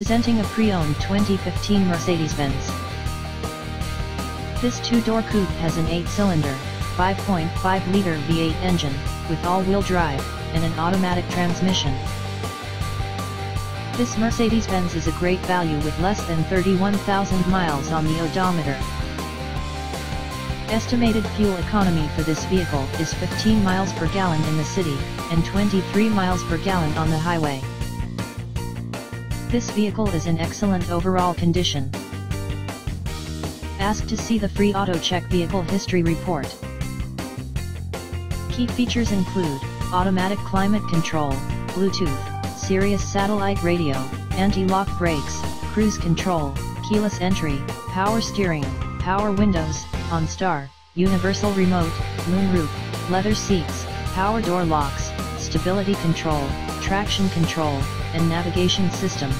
Presenting a pre-owned 2015 Mercedes-Benz. This two-door coupe has an 8-cylinder, 5.5-liter V8 engine, with all-wheel drive, and an automatic transmission. This Mercedes-Benz is a great value with less than 31,000 miles on the odometer. Estimated fuel economy for this vehicle is 15 miles per gallon in the city, and 23 miles per gallon on the highway. This vehicle is in excellent overall condition. Ask to see the free AutoCheck Vehicle History Report. Key features include, automatic climate control, Bluetooth, Sirius satellite radio, anti-lock brakes, cruise control, keyless entry, power steering, power windows, OnStar, universal remote, moonroof, leather seats, power door locks, stability control, traction control, and navigation system.